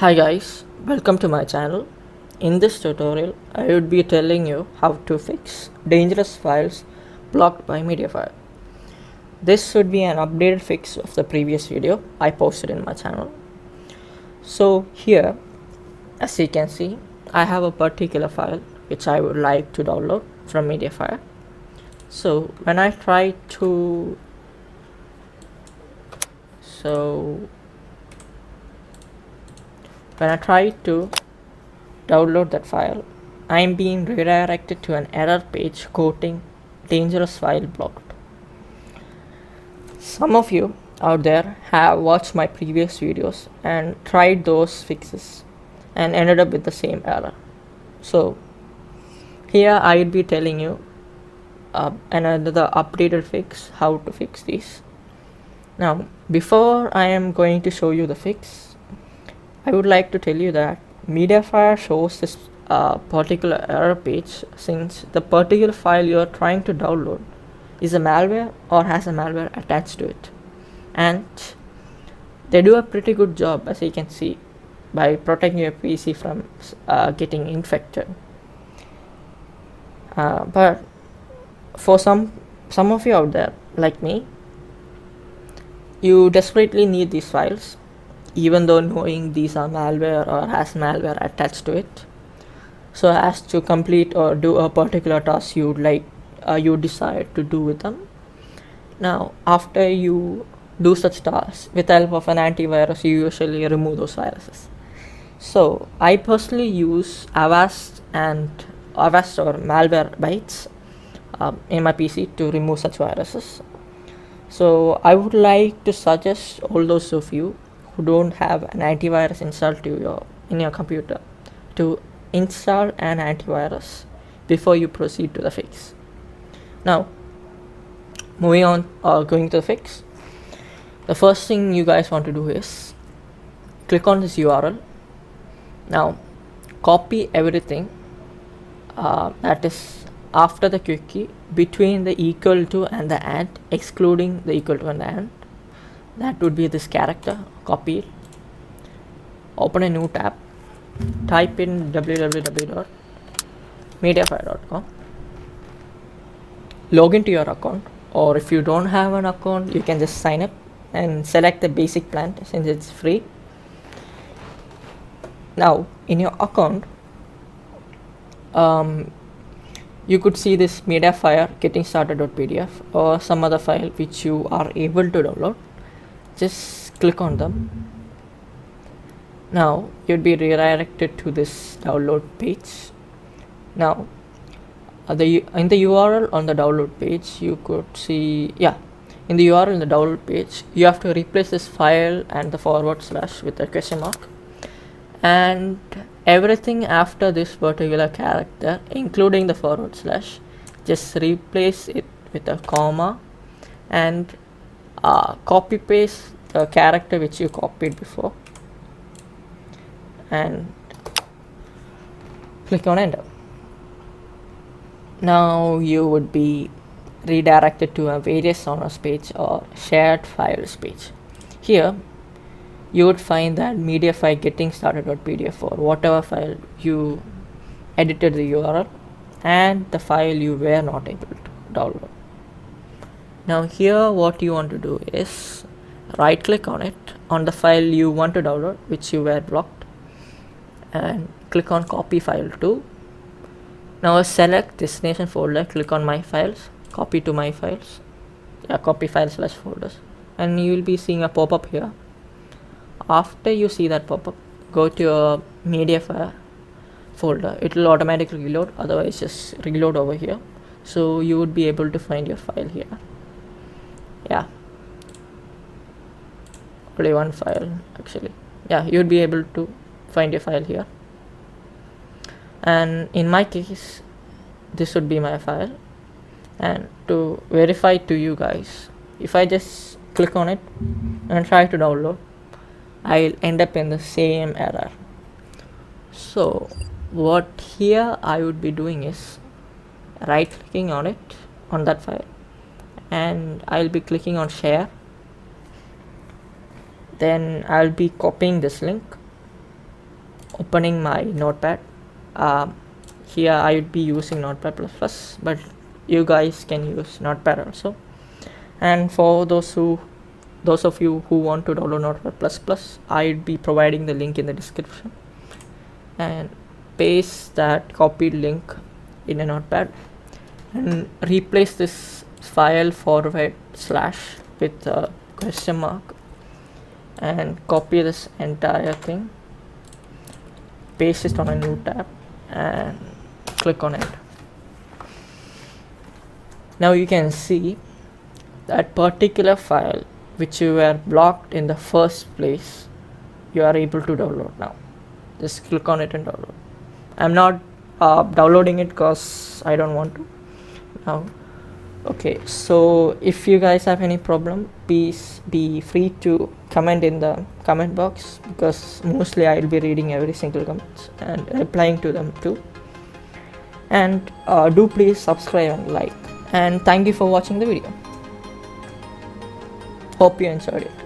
Hi guys, welcome to my channel. In this tutorial, I would be telling you how to fix dangerous files blocked by Mediafire. This should be an updated fix of the previous video I posted in my channel. So here, as you can see, I have a particular file which I would like to download from Mediafire. So when I try to so when I try to download that file, I am being redirected to an error page quoting dangerous file blocked. Some of you out there have watched my previous videos and tried those fixes and ended up with the same error. So here I will be telling you uh, another updated fix how to fix these. Now before I am going to show you the fix, I would like to tell you that Mediafire shows this uh, particular error page since the particular file you are trying to download is a malware or has a malware attached to it. And they do a pretty good job as you can see by protecting your PC from uh, getting infected. Uh, but for some some of you out there like me you desperately need these files even though knowing these are malware or has malware attached to it so as to complete or do a particular task you would like uh, you decide to do with them. Now after you do such tasks with the help of an antivirus you usually remove those viruses. So i personally use avast and avast or malwarebytes um, in my pc to remove such viruses. So i would like to suggest all those of you who don't have an antivirus installed to your in your computer to install an antivirus before you proceed to the fix. Now moving on or uh, going to the fix. The first thing you guys want to do is click on this url now copy everything uh, that is after the quickkey between the equal to and the and excluding the equal to and the and that would be this character copy it open a new tab type in www.mediafire.com log into your account or if you don't have an account you can just sign up and select the basic plan since it's free. Now in your account um, you could see this mediafire getting started.pdf or some other file which you are able to download just click on them. Now you'd be redirected to this download page. Now uh, the in the url on the download page you could see yeah in the url in the download page you have to replace this file and the forward slash with a question mark. And everything after this particular character including the forward slash just replace it with a comma. And uh, copy paste the character which you copied before. And click on enter. Now you would be redirected to a various Sonos page or shared files page. Here you would find that mediafire getting started.pdf or whatever file you edited the url and the file you were not able to download now here what you want to do is right click on it on the file you want to download which you were blocked and click on copy file to. Now select destination folder click on my files copy to my files. Yeah copy file slash folders. And you will be seeing a pop-up here. After you see that pop-up go to your media file folder. It will automatically reload otherwise just reload over here. So you would be able to find your file here yeah. Only one file actually. Yeah you would be able to find your file here. And in my case this would be my file. And to verify to you guys if I just click on it and try to download I'll end up in the same error. So what here I would be doing is right clicking on it on that file and I'll be clicking on share. Then I'll be copying this link opening my notepad. Um, here I would be using notepad plus plus but you guys can use notepad also. And for those who those of you who want to download notepad plus plus I'd be providing the link in the description. And paste that copied link in a notepad and replace this file forward slash with a question mark and copy this entire thing paste it on a new tab and click on it. Now you can see that particular file which you were blocked in the first place you are able to download now. Just click on it and download. I'm not uh, downloading it because I don't want to. Now okay so if you guys have any problem please be free to comment in the comment box because mostly I'll be reading every single comment and replying to them too. And uh, do please subscribe and like. And thank you for watching the video. Hope you enjoyed it